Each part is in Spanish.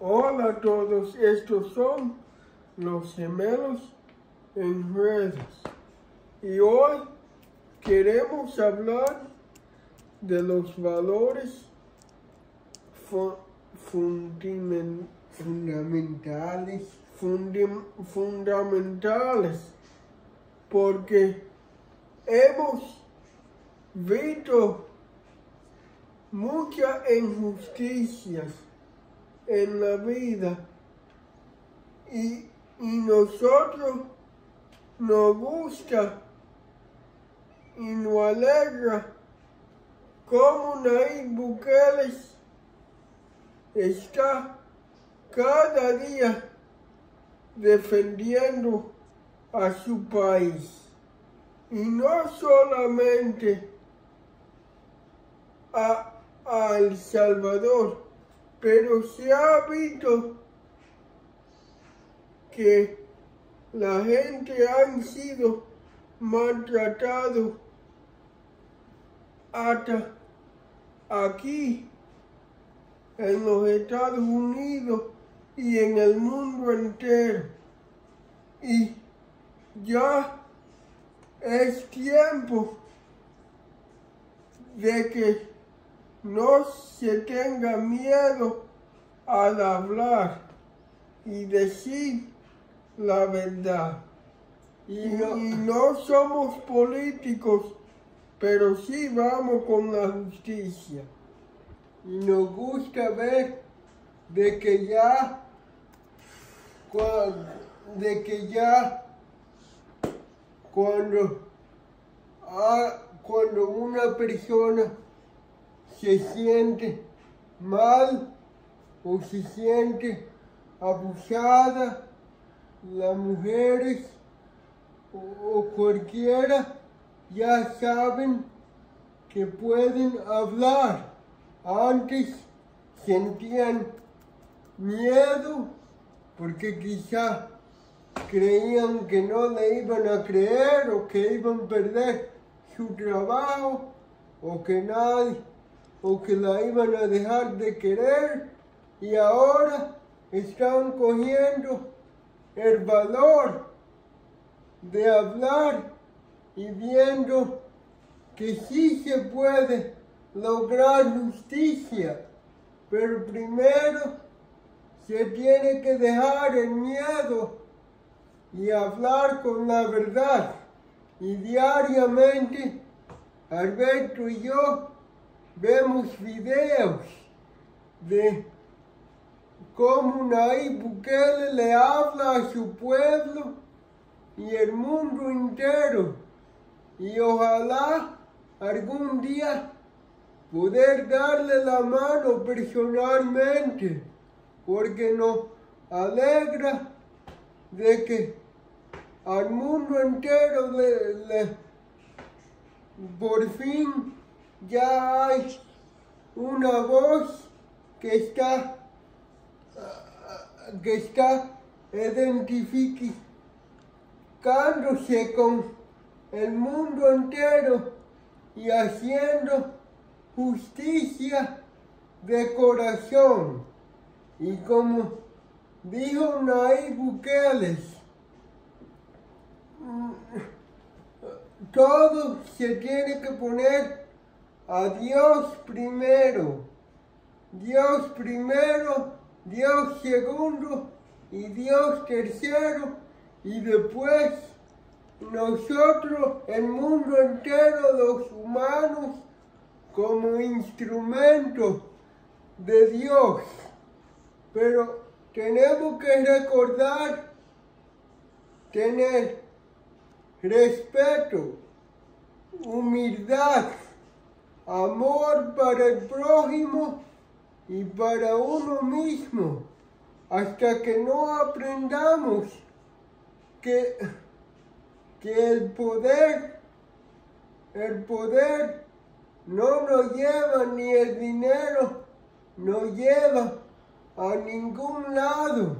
Hola a todos, estos son los gemelos en redes. Y hoy queremos hablar de los valores fundamentales. fundamentales porque hemos visto muchas injusticias en la vida y, y nosotros nos gusta y nos alegra cómo Nayib Bukele está cada día defendiendo a su país. Y no solamente a, a El Salvador, pero se ha visto que la gente han sido maltratados hasta aquí en los Estados Unidos y en el mundo entero. Y ya es tiempo de que no se tenga miedo al hablar y decir la verdad. Y no, y no somos políticos, pero sí vamos con la justicia. y nos gusta ver de que ya, de que ya cuando, ah, cuando una persona se siente mal o se siente abusada, las mujeres o, cualquiera ya saben que pueden hablar. Antes sentían miedo porque quizá creían que no le iban a creer o que iban a perder su trabajo o que nadie o que la iban a dejar de querer y ahora están cogiendo el valor de hablar y viendo que sí se puede lograr justicia, pero primero se tiene que dejar el miedo y hablar con la verdad. Y diariamente, Alberto y yo vemos videos de cómo Nayib Bukele le habla a su pueblo y el mundo entero. Y ojalá algún día poder darle la mano personalmente, porque nos alegra de que al mundo entero le, por fin ya hay una voz que está que está identificándose con el mundo entero y haciendo justicia de corazón. Y como dijo Nayib Bukele, mm, todo se tiene que poner a Dios primero. Dios primero, Dios segundo y Dios tercero y después nosotros, el mundo entero, los humanos, como instrumentos de Dios. Pero tenemos que recordar, tener respeto, humildad, amor para el prójimo y para uno mismo, hasta que no aprendamos que, que el poder, el poder no nos lleva ni el dinero, no lleva a ningún lado.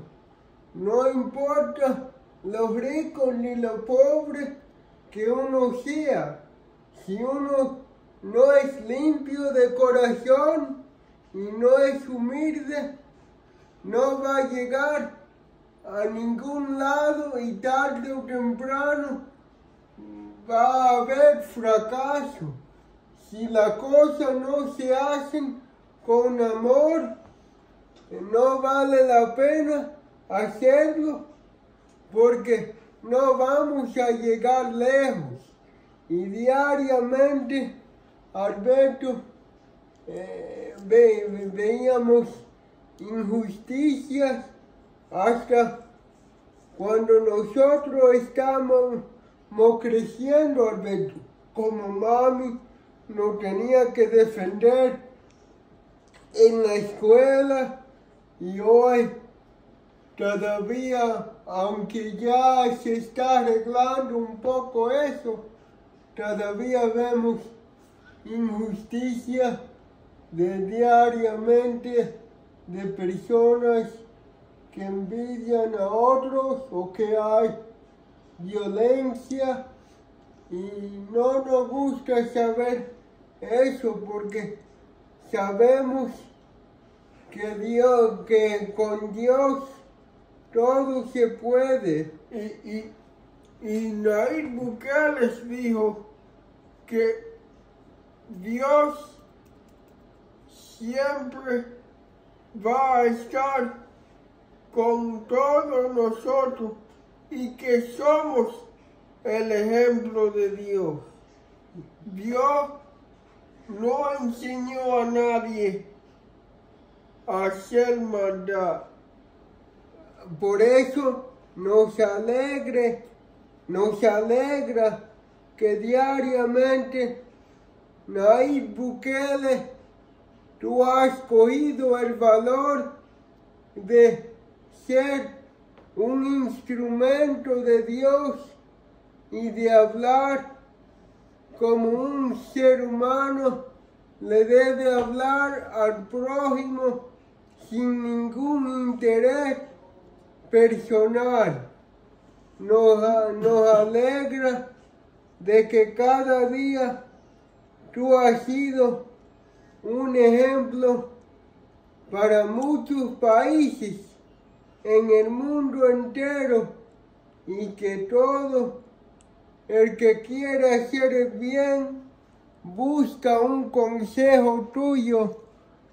No importa los ricos ni los pobres que uno sea. Si uno no es limpio de corazón y no es humilde, no va a llegar a ningún lado y tarde o temprano va a haber fracaso. Si las cosas no se hacen con amor, no vale la pena hacerlo porque no vamos a llegar lejos. Y diariamente, Alberto, eh, veíamos injusticias hasta cuando nosotros estamos creciendo, Alberto, como mami nos tenía que defender en la escuela y hoy todavía, aunque ya se está arreglando un poco eso, todavía vemos injusticia de diariamente de personas que envidian a otros o que hay violencia y no nos gusta saber eso porque sabemos que Dios, que con Dios todo se puede. Y, y, y Nair Bukele dijo que Dios siempre va a estar con todos nosotros y que somos el ejemplo de Dios. Dios no enseñó a nadie a hacer maldad. Por eso nos alegre, nos alegra que diariamente Nayib Bukele, tú has cogido el valor de ser un instrumento de Dios y de hablar como un ser humano le debe hablar al prójimo sin ningún interés personal. Nos, nos alegra de que cada día tú has sido un ejemplo para muchos países en el mundo entero y que todo el que quiera hacer el bien busca un consejo tuyo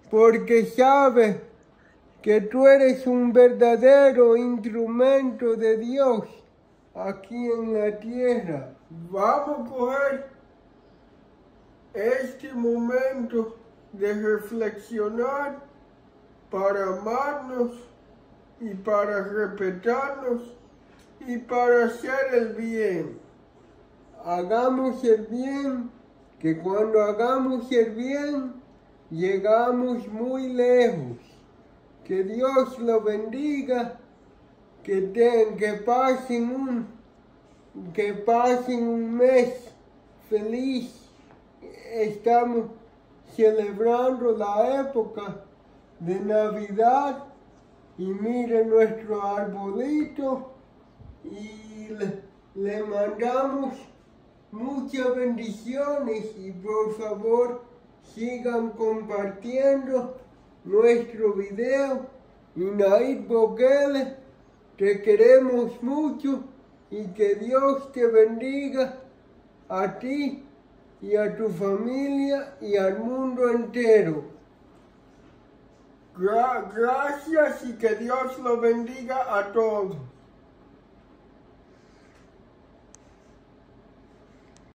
porque sabe que tú eres un verdadero instrumento de Dios aquí en la tierra. Vamos a coger este momento de reflexionar para amarnos y para respetarnos y para hacer el bien. Hagamos el bien, que cuando hagamos el bien, llegamos muy lejos. Que Dios lo bendiga, que, que pasen un, que pasen un mes feliz. Estamos celebrando la época de Navidad. Y mire nuestro arbolito y le, mandamos muchas bendiciones. Y por favor sigan compartiendo nuestro video. Y Naid te queremos mucho y que Dios te bendiga a ti y a tu familia y al mundo entero. gracias y que Dios lo bendiga a todos.